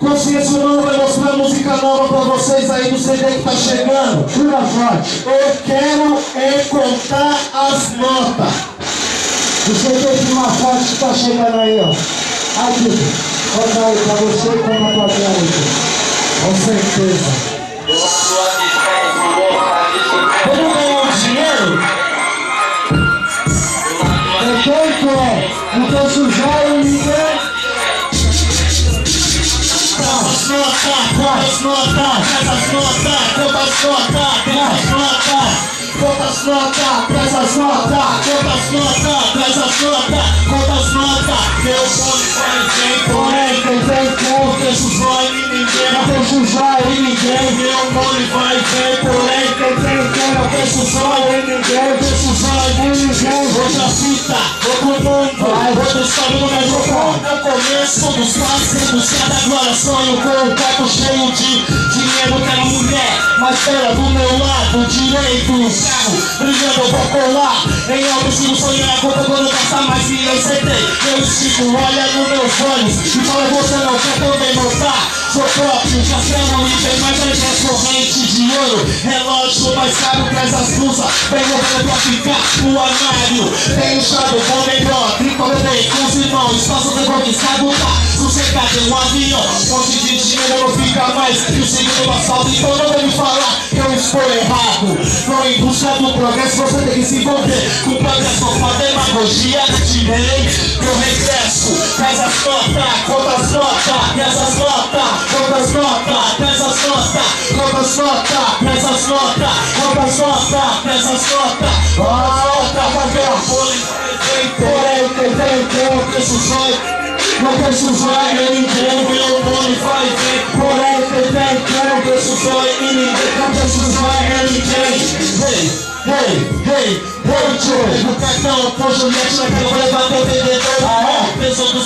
Consciência Humana vai mostrar música nova pra vocês aí no CD que tá chegando. Jura forte. Eu quero é contar as notas. Você tem uma foto que tá chegando aí, ó. Aqui. Conta aí pra você e conta pra tua aí. Com certeza. Vamos notas? Essas notas? Quantas notas? Essas notas? Quantas notas? Traz as notas! Quantas notas? Traz as notas! Quantas notas? Meu nome vai vem, porém Quem tem quer. Não deixa o zóio em ninguém Não quer sujar e ninguém. Meu nome vai vem, porém Quem tem quer. Não quer sujar e ninguém. Deixa o zóio E ninguém. Outra fita, outro mundo Outra história no ponto Eu começo dos passos cada agora sonho com um copo cheio mulher, mas pera do meu lado direito Carro, brilhando eu vou colar Em alto estilo sonhar, conta quando passar mais que eu acertei Meu estilo olha nos meus olhos E fala você não quer também notar Sou próprio, castelo e tem mais alegria corrente de ouro. Relógio mais caro, traz as blusas. Vem roupa pra ficar no armário. Tem o chá do bom melhor. Tricolorei com os irmãos. Espaço de conquistado tá Sossegado em um avião. Monte de dinheiro não fica mais. Que o segundo do asfalto Então não vem me falar que eu estou errado. Não em busca do progresso Você tem que se envolver Com progresso. Com a demagogia Tirei meu regresso Traz as notas, notas, quantas notas Traz as notas, quantas notas Traz as notas, quantas notas Traz as notas, quantas notas Vai ver a folha Porém, quem tem quer. não deixa o zóio, não deixa o zóio em ninguém, meu nome vai ver. Porém, quem tem quer, não deixa o zóio em ninguém, não deixa o zóio em ninguém. Hey, hey, hey, hey, Joe. No cartão, por Juliette, na cara, vou levar teu vendedor.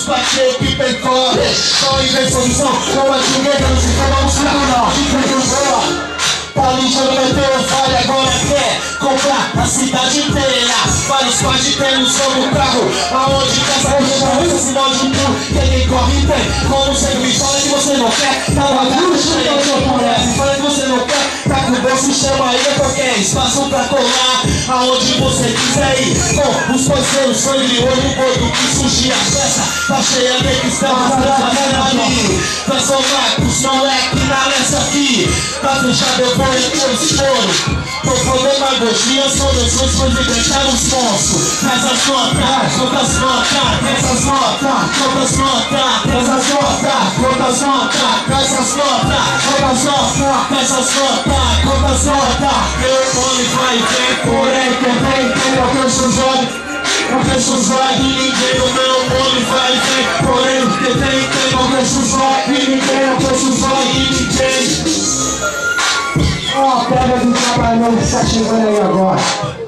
Peso dos parceiros que tem fora. Só invenção, não adianta, não se chama buscar. Fica de boa. Já meteu falha, agora quer comprar a cidade inteira. Vários pais tem no som do carro, aonde casa hoje esse sinal de pulo. Quem corre tem, como sempre me fala que você não quer, tá vagabundo, cheio. Fala que você não quer, tá com o bolso, chama aí, qualquer espaço pra colar. Aonde você quiser ir, com os parceiros, sangue de olho, gordo que surgir a peça. Tá cheia de que estamos trazendo ali. Transformar os moleque na nessa aqui. Tá fechado, eu vou meter o estouro. Tô com demagogia, soluções pra libertar os monstros. Traz as notas, quantas notas, traz as notas, quantas notas, traz as notas, quantas notas, traz as notas, quantas notas, traz as notas, notas. Meu nome vai quem tem, quem eu fecho os olhos. Não fecho os olhos e ninguém o meu nome vai ver Porém, quem tem, quem não fecho os olhos e ninguém Não fecho os olhos e ninguém Ó, a pedra do trabalhão que tá chegando aí agora.